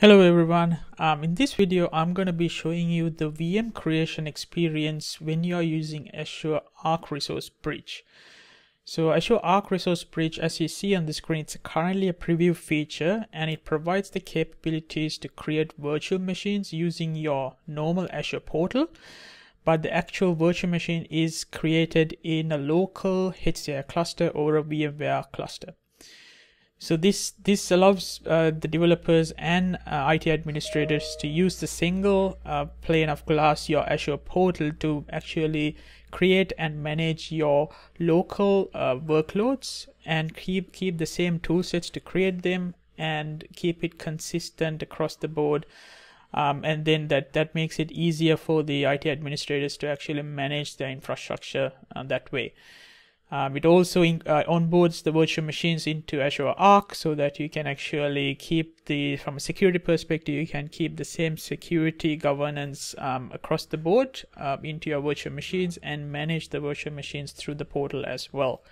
Hello everyone, um, in this video I'm going to be showing you the VM creation experience when you are using Azure Arc Resource Bridge. So Azure Arc Resource Bridge as you see on the screen it's currently a preview feature and it provides the capabilities to create virtual machines using your normal Azure portal but the actual virtual machine is created in a local HCI cluster or a VMware cluster. So this this allows uh, the developers and uh, IT administrators to use the single uh, pane of glass, your Azure portal, to actually create and manage your local uh, workloads and keep keep the same toolsets to create them and keep it consistent across the board. Um, and then that that makes it easier for the IT administrators to actually manage their infrastructure uh, that way. Um, it also in, uh, onboards the virtual machines into Azure Arc so that you can actually keep the, from a security perspective, you can keep the same security governance um, across the board uh, into your virtual machines and manage the virtual machines through the portal as well.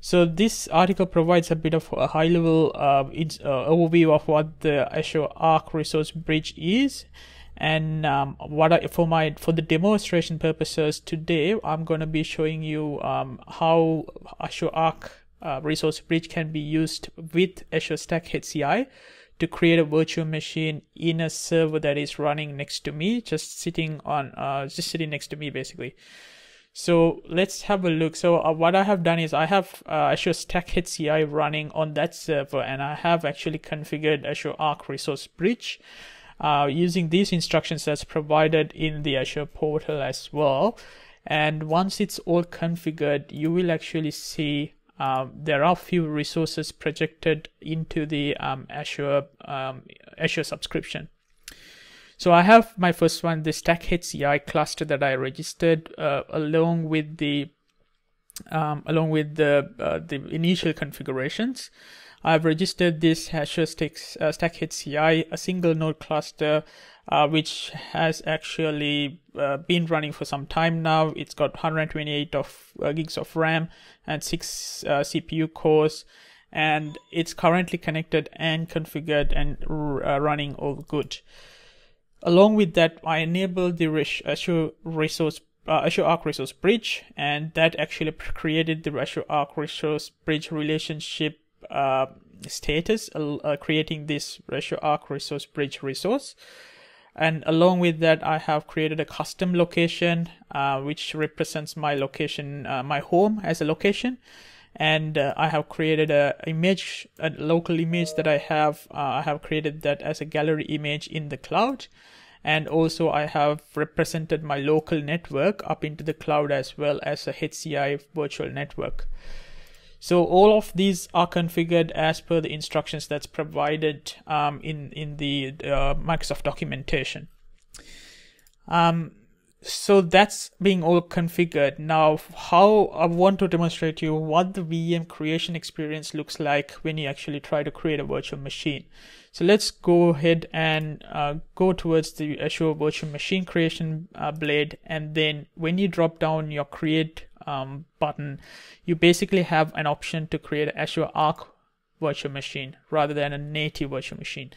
So this article provides a bit of a high level uh, uh overview of what the Azure Arc Resource Bridge is and um, what I, for my for the demonstration purposes today i'm going to be showing you um, how azure arc uh, resource bridge can be used with azure stack hci to create a virtual machine in a server that is running next to me just sitting on uh, just sitting next to me basically so let's have a look. So uh, what I have done is I have uh, Azure Stack HCI running on that server and I have actually configured Azure Arc Resource Bridge uh, using these instructions that's provided in the Azure portal as well. And once it's all configured, you will actually see um, there are few resources projected into the um, Azure um, Azure subscription. So I have my first one, the Stack HCI cluster that I registered uh, along with the um, along with the uh, the initial configurations. I've registered this Azure Stack, uh, Stack HCI, a single node cluster, uh, which has actually uh, been running for some time now. It's got 128 of uh, gigs of RAM and six uh, CPU cores, and it's currently connected and configured and uh, running all good. Along with that, I enabled the Azure Resource uh, Azure Arc Resource Bridge, and that actually created the Azure Arc Resource Bridge relationship uh, status, uh, creating this Azure Arc Resource Bridge resource. And along with that, I have created a custom location, uh, which represents my location, uh, my home as a location. And uh, I have created a image, a local image that I have. I have created that as a gallery image in the cloud and also I have represented my local network up into the cloud as well as a HCI virtual network. So all of these are configured as per the instructions that's provided um, in in the uh, Microsoft documentation. Um, so that's being all configured. Now, how I want to demonstrate you what the VM creation experience looks like when you actually try to create a virtual machine. So let's go ahead and uh, go towards the Azure Virtual Machine Creation uh, blade. And then when you drop down your create um, button, you basically have an option to create an Azure Arc virtual machine rather than a native virtual machine.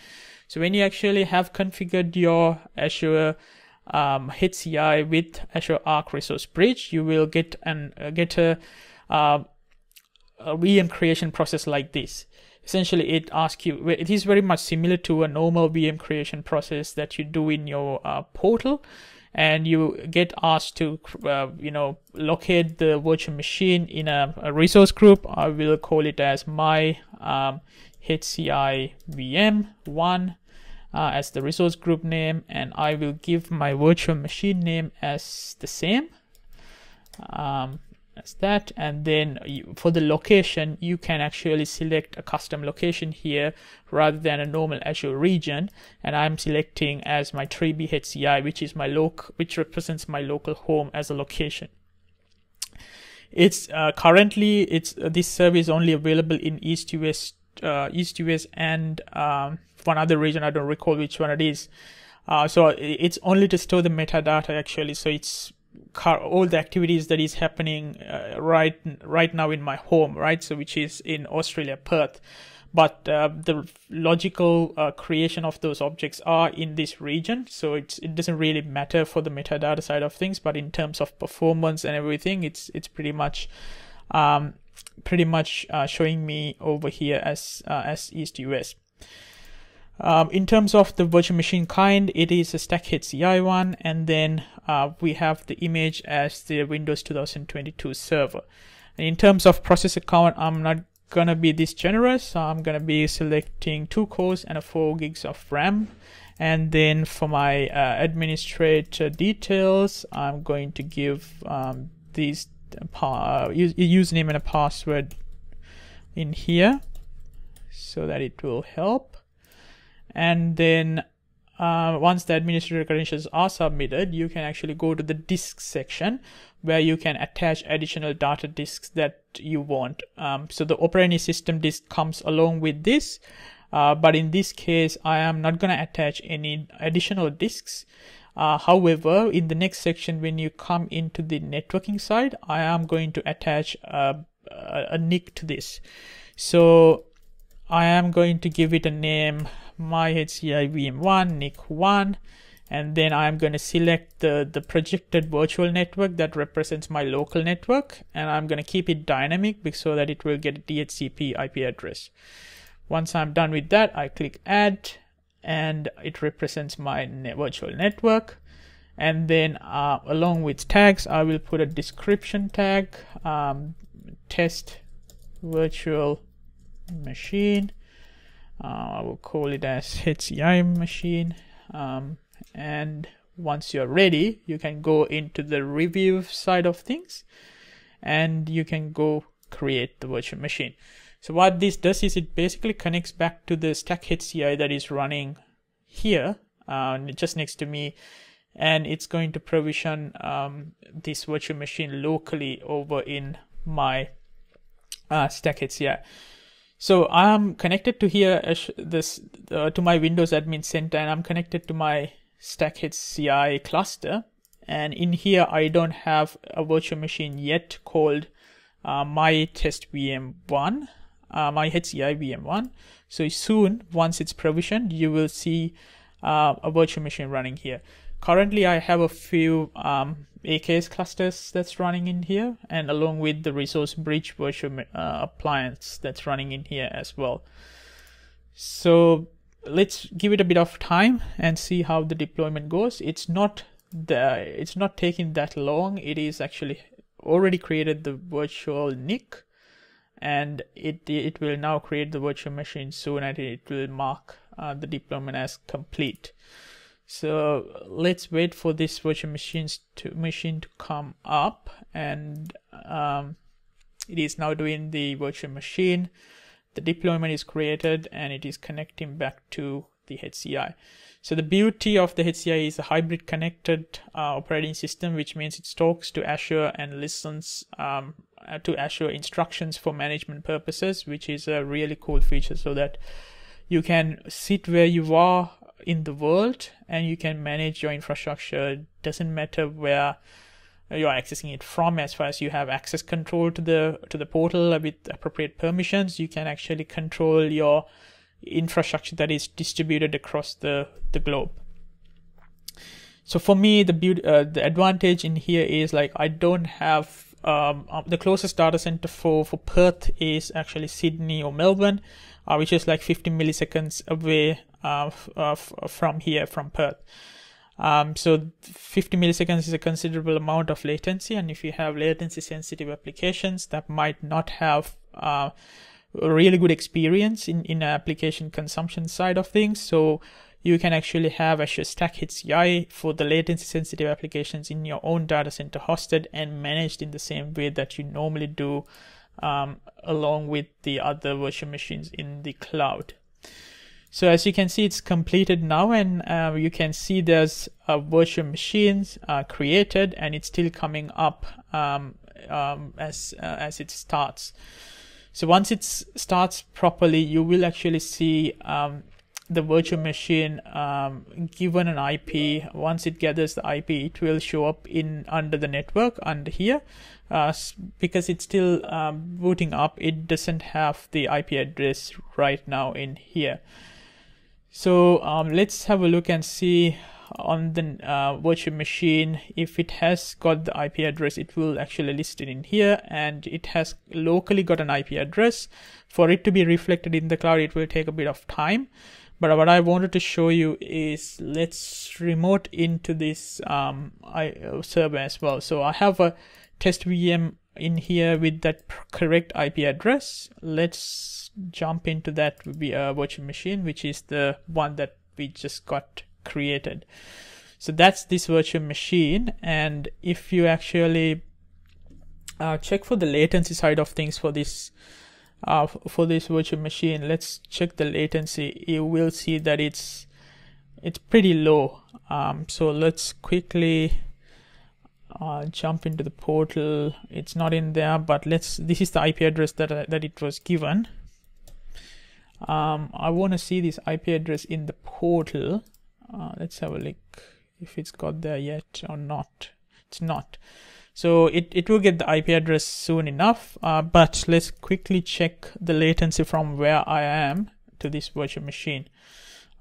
So when you actually have configured your Azure um, HCI with Azure Arc Resource Bridge, you will get an uh, get a, uh, a VM creation process like this. Essentially, it asks you. It is very much similar to a normal VM creation process that you do in your uh, portal and you get asked to uh, you know locate the virtual machine in a, a, resource group. I will call it as my um, hci vm1 uh, as the resource group name and i will give my virtual machine name as the same. Um, as that and then you, for the location you can actually select a custom location here rather than a normal Azure region and I'm selecting as my 3B HCI which is my loc which represents my local home as a location. It's uh, currently it's uh, this service only available in East US uh, East US and um, one other region I don't recall which one it is. Uh, so it's only to store the metadata actually so it's all the activities that is happening uh, right right now in my home, right? So which is in Australia, Perth. But uh, the logical uh, creation of those objects are in this region, so it's it doesn't really matter for the metadata side of things. But in terms of performance and everything, it's it's pretty much um, pretty much uh, showing me over here as uh, as East US. Um, in terms of the virtual machine kind, it is a StackHCI one, and then uh, we have the image as the Windows 2022 server. And in terms of processor count, I'm not gonna be this generous, so I'm gonna be selecting two cores and a four gigs of RAM. And then for my uh, administrator details, I'm going to give um, these uh, username and a password in here so that it will help and then uh, once the administrator credentials are submitted, you can actually go to the disk section where you can attach additional data disks that you want. Um, so the operating system disk comes along with this, uh, but in this case, I am not going to attach any additional disks. Uh, however, in the next section, when you come into the networking side, I am going to attach a, a, a NIC to this. So I am going to give it a name my HCI VM1, NIC1, and then I'm going to select the, the projected virtual network that represents my local network, and I'm going to keep it dynamic so that it will get a DHCP IP address. Once I'm done with that, I click add, and it represents my virtual network. And then uh, along with tags, I will put a description tag, um, test virtual machine. Uh, I will call it as HCI machine. Um, and once you're ready you can go into the review side of things and you can go create the virtual machine. So what this does is it basically connects back to the stack HCI that is running here uh, just next to me. And it's going to provision um, this virtual machine locally over in my uh, stack HCI so I'm connected to here this uh, to my Windows Admin Center, and I'm connected to my StackHCI cluster. And in here, I don't have a virtual machine yet called uh, my test VM1, uh, my HCI VM1. So soon, once it's provisioned, you will see uh, a virtual machine running here. Currently, I have a few um, AKS clusters that's running in here and along with the resource bridge virtual uh, appliance that's running in here as well. So let's give it a bit of time and see how the deployment goes. It's not the it's not taking that long. It is actually already created the virtual NIC and it it will now create the virtual machine soon and it will mark uh, the deployment as complete. So let's wait for this virtual machines to machine to come up and um, it is now doing the virtual machine. The deployment is created and it is connecting back to the HCI. So the beauty of the HCI is a hybrid connected uh, operating system, which means it talks to Azure and listens um, to Azure instructions for management purposes, which is a really cool feature so that you can sit where you are in the world and you can manage your infrastructure. Doesn't matter where you're accessing it from as far as you have access control to the to the portal with appropriate permissions you can actually control your infrastructure that is distributed across the the globe so for me the uh, the advantage in here is like i don't have um, um, the closest data center for for perth is actually sydney or melbourne uh, which is like 50 milliseconds away uh, uh, from here from Perth. Um, so 50 milliseconds is a considerable amount of latency, and if you have latency sensitive applications that might not have uh, a really good experience in in application consumption side of things, so you can actually have Azure Stack HCI for the latency sensitive applications in your own data center hosted and managed in the same way that you normally do um, along with the other virtual machines in the cloud. So as you can see, it's completed now and uh, you can see there's a virtual machines uh, created and it's still coming up um, um, as, uh, as it starts. So once it starts properly, you will actually see um, the virtual machine um, given an IP. Once it gathers the IP, it will show up in under the network under here. Uh, because it's still um, booting up, it doesn't have the IP address right now in here. So um, let's have a look and see on the uh, virtual machine. If it has got the IP address it will actually list it in here and it has locally got an IP address. For it to be reflected in the cloud it will take a bit of time. But what I wanted to show you is let's remote into this um, I, uh, server as well. So I have a test VM in here with that correct IP address let's jump into that uh, virtual machine which is the one that we just got created. So that's this virtual machine. And if you actually uh, check for the latency side of things for this uh, for this virtual machine, let's check the latency. You will see that it's it's pretty low. Um, so let's quickly uh, jump into the portal. It's not in there, but let's. This is the IP address that uh, that it was given. Um, I want to see this IP address in the portal uh, let's have a look if it's got there yet or not it's not so it, it will get the IP address soon enough uh, but let's quickly check the latency from where I am to this virtual machine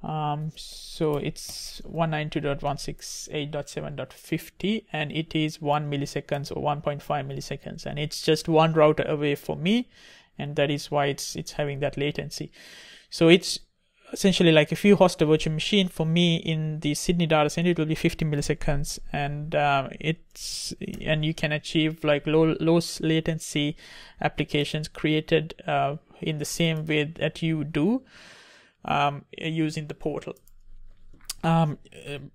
um, so it's 192.168.7.50 and it is 1 milliseconds or 1.5 milliseconds. And it's just one router away from me and that is why it's it's having that latency. So it's essentially like if you host a virtual machine for me in the Sydney data center it will be 50 milliseconds. And uh, it's and you can achieve like low low latency applications created uh, in the same way that you do um, using the portal um,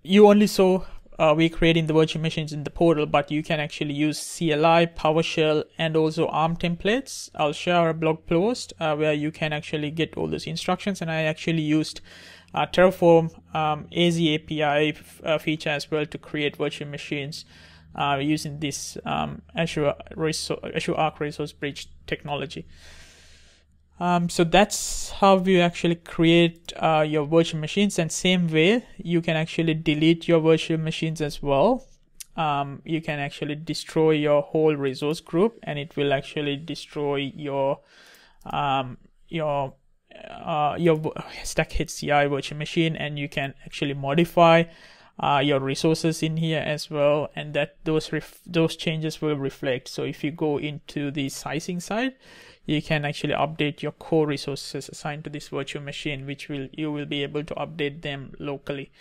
you only saw uh, we're creating the virtual machines in the portal, but you can actually use CLI, PowerShell, and also ARM templates. I'll share a blog post uh, where you can actually get all those instructions. And I actually used uh, Terraform um, AZ API uh, feature as well to create virtual machines uh, using this um, Azure, Azure Arc Resource Bridge technology. Um, so that's how you actually create uh, your virtual machines and same way you can actually delete your virtual machines as well. Um, you can actually destroy your whole resource group and it will actually destroy your um, your uh, your stack HCI virtual machine and you can actually modify uh, your resources in here as well and that those those changes will reflect. So if you go into the sizing side you can actually update your core resources assigned to this virtual machine which will you will be able to update them locally.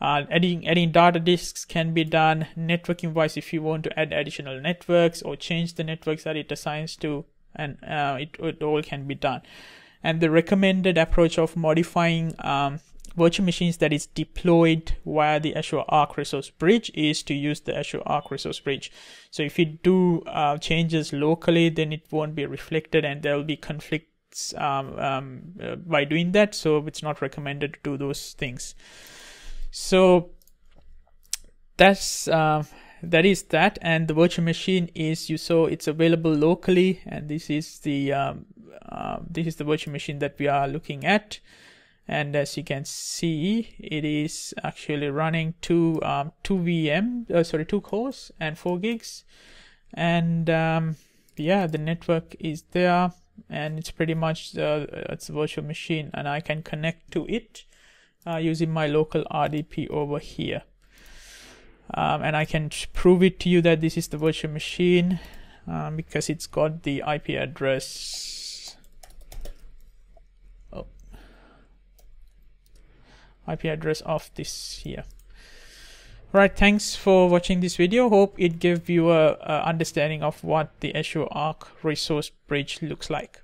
Uh, adding adding data disks can be done networking wise if you want to add additional networks or change the networks that it assigns to and uh, it, it all can be done. And the recommended approach of modifying um, virtual machines that is deployed via the Azure Arc Resource Bridge is to use the Azure Arc Resource Bridge. So if you do uh, changes locally, then it won't be reflected and there will be conflicts um, um, uh, by doing that. So it's not recommended to do those things. So that's uh, that is that and the virtual machine is you saw it's available locally and this is the um, uh, this is the virtual machine that we are looking at and as you can see it is actually running two um, two VM uh, sorry two cores and four gigs. And um, yeah the network is there and it's pretty much uh, it's a virtual machine and I can connect to it uh, using my local RDP over here. Um, and I can prove it to you that this is the virtual machine um, because it's got the IP address IP address of this here. Right, thanks for watching this video. Hope it gave you a, a understanding of what the Azure Arc Resource Bridge looks like.